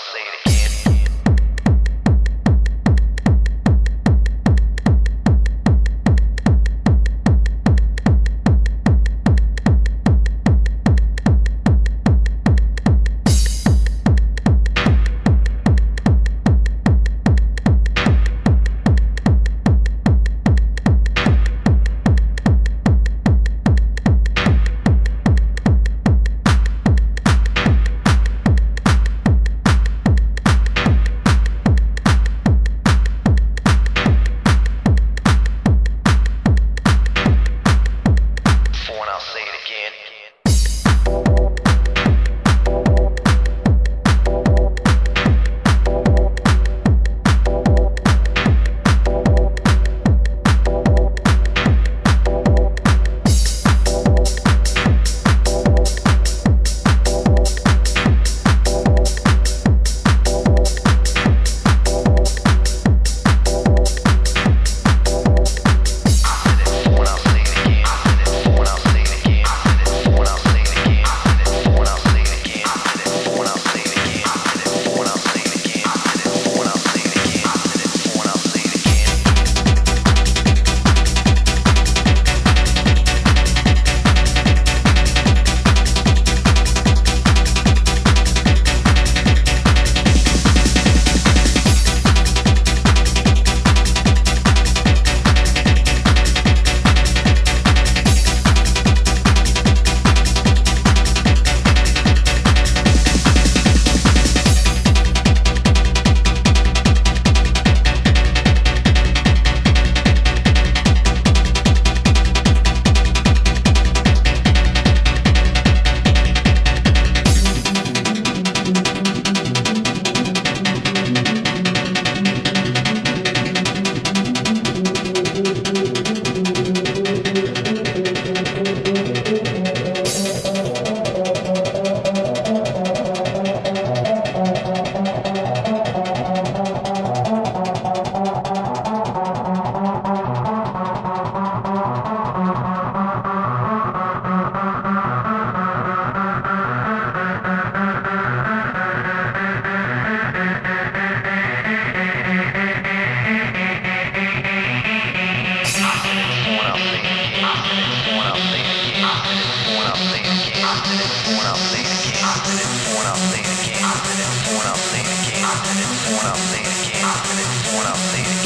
I'll it. what I'm saying again. This what I'm saying